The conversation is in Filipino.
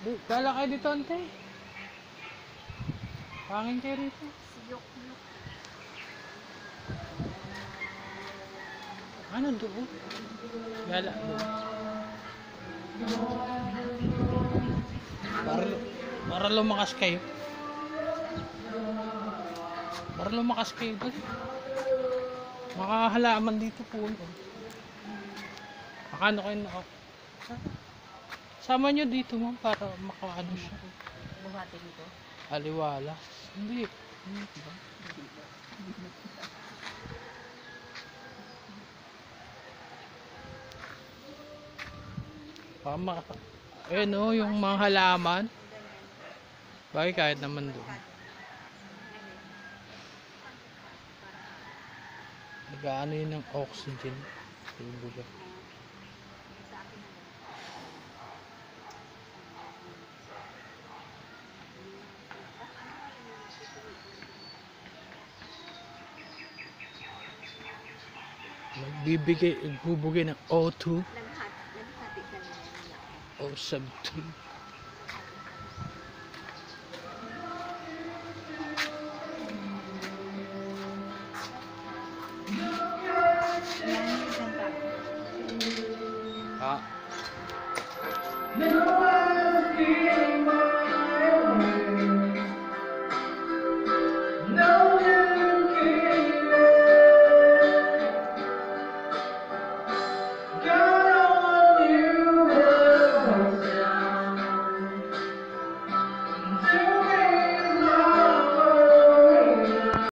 Di, kala kayo dito, ante. Pangin kayo rito. Siyok na. Ano doon? Gala doon. Para, para lumakas kayo. Para lumakas kayo doon. Makahalaman dito po. no? Makano kayo na Sama nyo dito ma'am para makaano siya. Buhati nito. Aliwala. Hindi. Hindi ba? Pama. Ayun oh, yung mga halaman. Bakit kahit naman doon. Nag-ano yun ng oxygen. Tubuga. Nagbibigay, nagbubugay ng O2 Naghati, o sub 2. Yan,